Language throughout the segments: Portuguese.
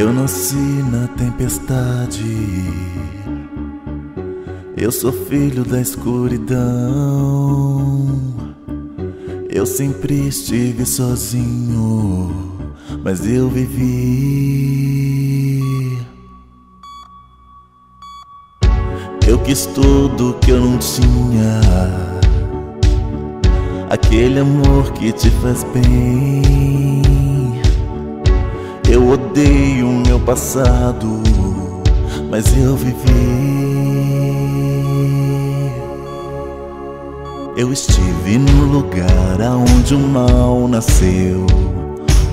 Eu nasci na tempestade. Eu sou filho da escuridão. Eu sempre estive sozinho, mas eu vivi. Eu quis tudo que eu não tinha. Aquele amor que te faz bem. Eu odeio o meu passado, mas eu vivi. Eu estive no lugar aonde o mal nasceu,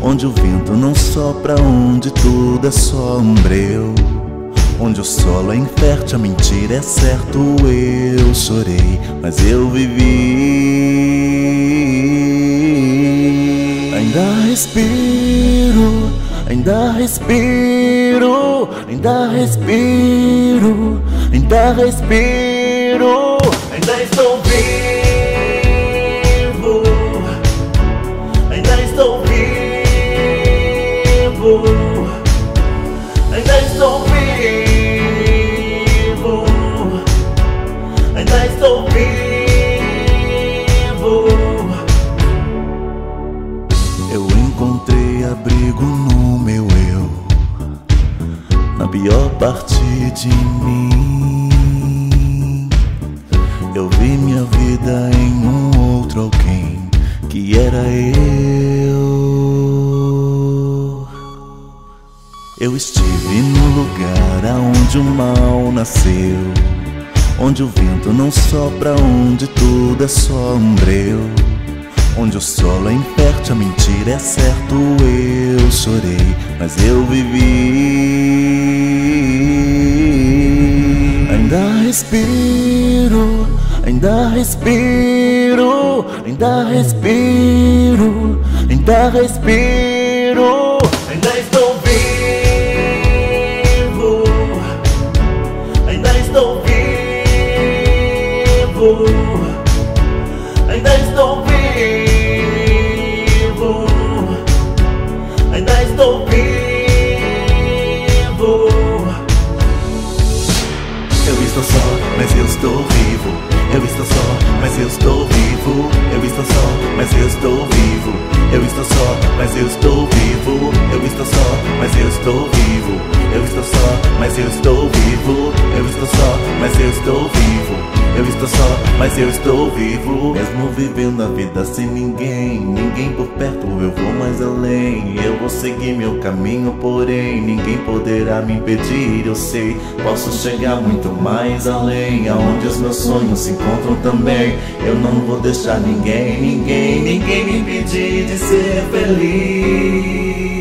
onde o vento não sopra, onde tudo é sombreu. Onde o solo é infértil, a mentira é certo. Eu chorei, mas eu vivi. Ainda respiro, ainda respiro, ainda respiro, ainda respiro, ainda estou vivo, ainda estou vivo, ainda estou vivo, pior parte de mim. Eu vi minha vida em um outro alguém que era eu. Eu estive no lugar aonde o mal nasceu, onde o vento não sopra, onde tudo é sombrio. Onde o solo é infértil, a mentira é certo. Eu chorei, mas eu vivi. Respiro, ainda respiro, ainda respiro, ainda respiro. Ainda estou estou só, mas eu estou vivo. Eu estou só, mas eu estou vivo. Eu estou só, mas eu estou vivo. Eu estou só, mas eu estou vivo. Eu estou só, mas eu estou vivo. Eu estou só, mas eu estou vivo. Eu estou só, mas eu estou vivo. Eu estou só, mas eu estou vivo. Mesmo vivendo a vida sem ninguém, ninguém por perto, eu vou mais além. Eu vou seguir meu caminho, porém ninguém poderá me impedir. Eu sei, posso chegar muito mais além, aonde os meus sonhos se encontram também. Eu não vou deixar ninguém, ninguém, ninguém me impedir de ser feliz.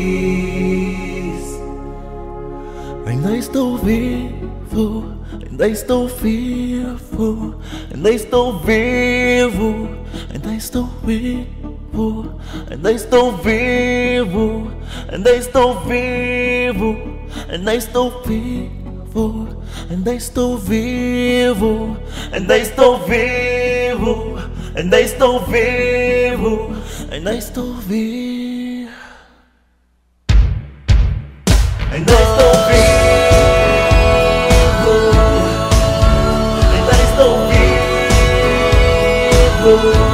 Ainda estou vivo, ainda estou vivo, ainda estou vivo, ainda estou vivo, ainda estou vivo, ainda estou vivo, ainda estou vivo, ainda estou vivo, ainda estou vivo, ainda estou vivo, ainda estou vivo. the Lord.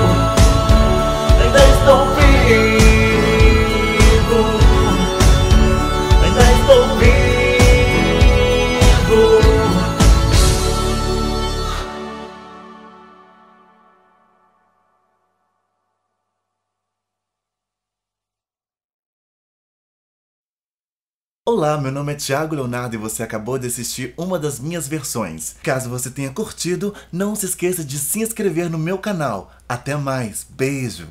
Olá, meu nome é Thiago Leonardo e você acabou de assistir uma das minhas versões. Caso você tenha curtido, não se esqueça de se inscrever no meu canal. Até mais, beijo!